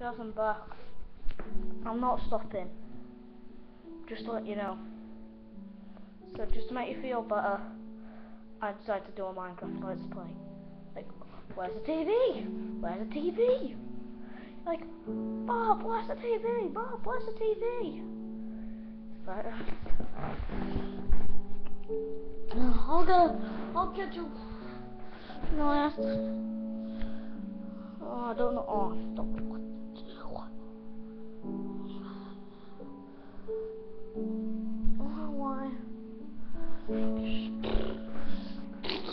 Guys, I'm. I'm not stopping. Just to let you know. So just to make you feel better, I decided to do a Minecraft Let's Play. Like, where's the TV? Where's the TV? Like, Bob, where's the TV? Bob, where's the TV? Right. I'll go. I'll get you. No, I have to. Oh, I don't know. Oh, I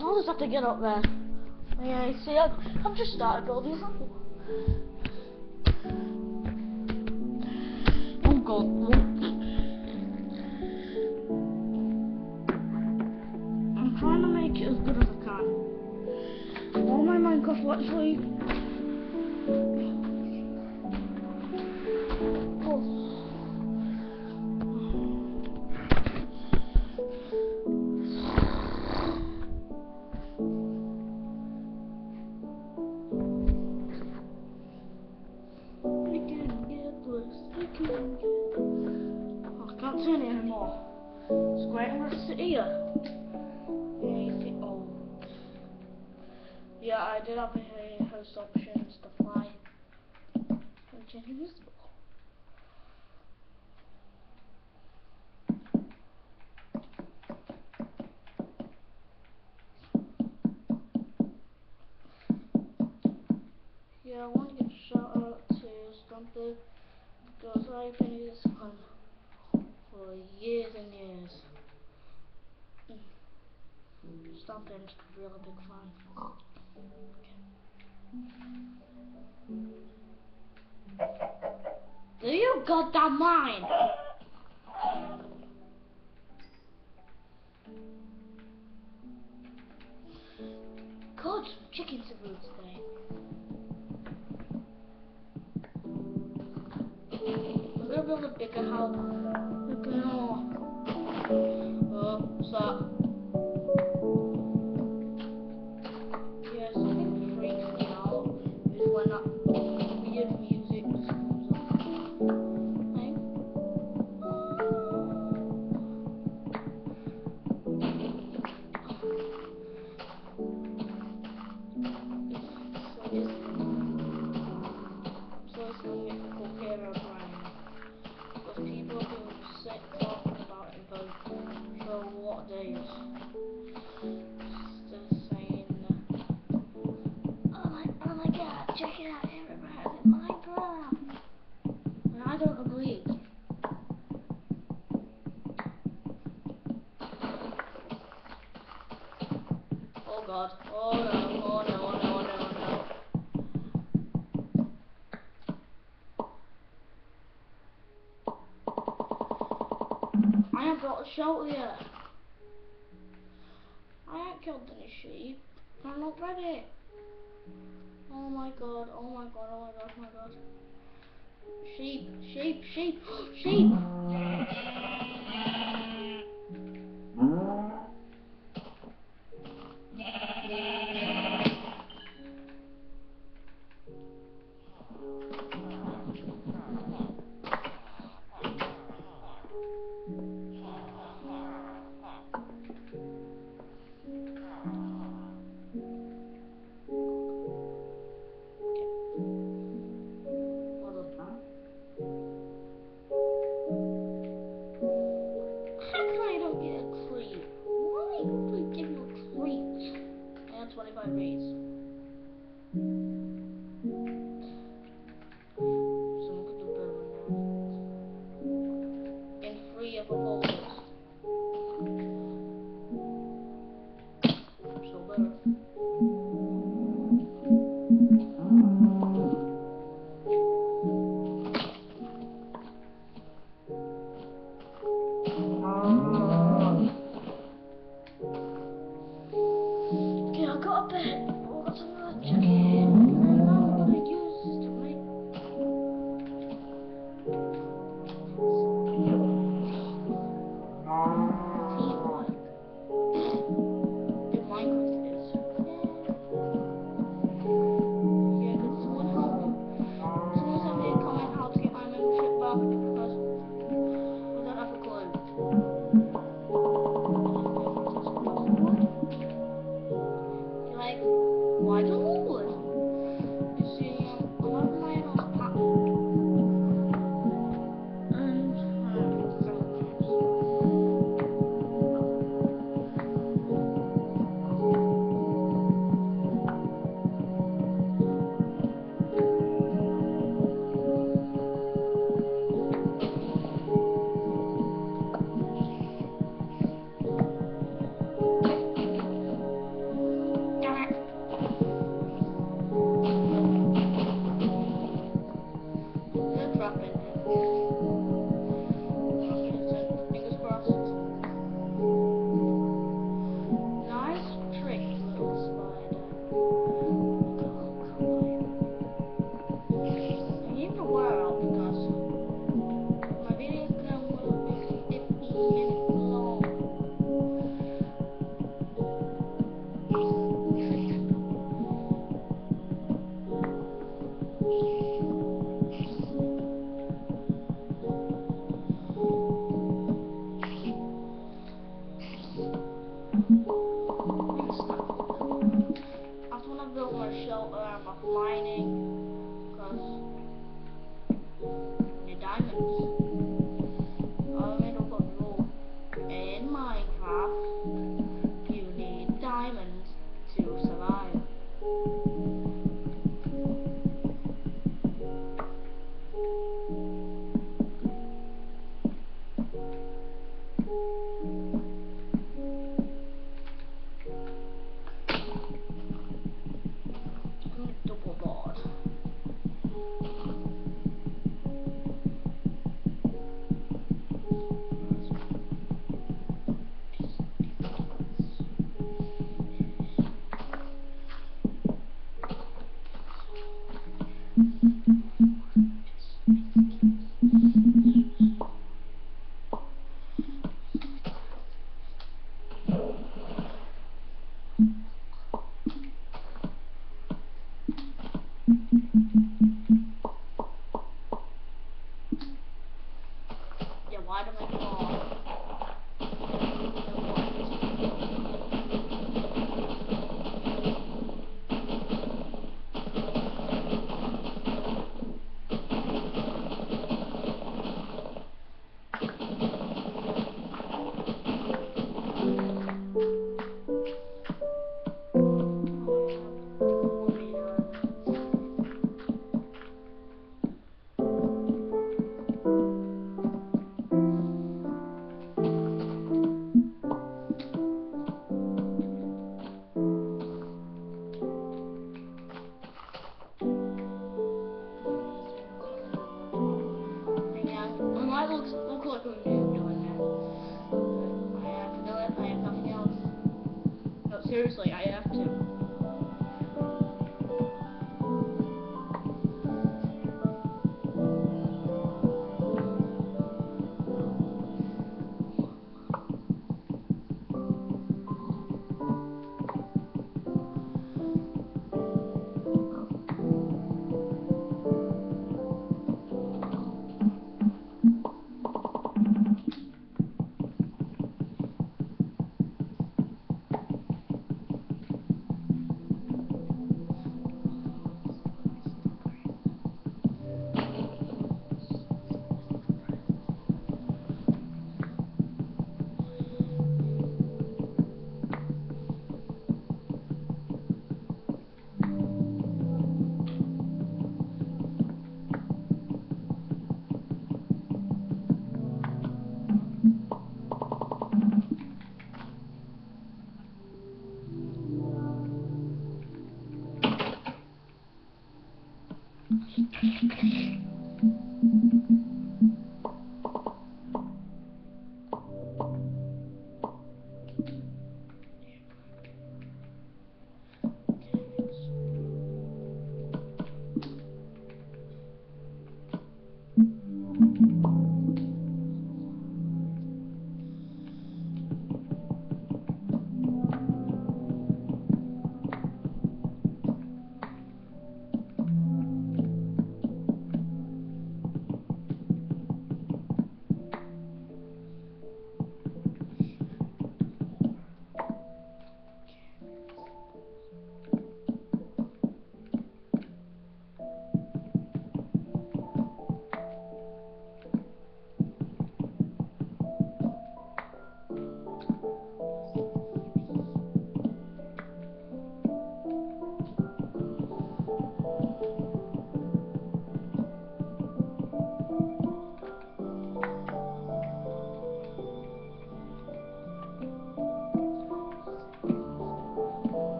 I'll just have to get up there. Yeah, you see, I've, I've just started building something. Oh god, Yeah, you oh. Yeah, I did have a host options to fly. Which is invisible. Yeah, I want to give a shout out to Stumpy because I've been using this one for years and years. A really big fan. Do you goddamn mind? God, chicken food today. I'm gonna build a bigger house. No. Oh. God, oh no, oh no, oh no, oh no, oh no. I have got a shelter here. I ain't killed any sheep. I'm not ready. Oh my god, oh my god, oh my god, oh my god. Sheep, sheep, sheep, sheep!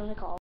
Gonna call.